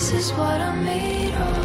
This is what I'm made of.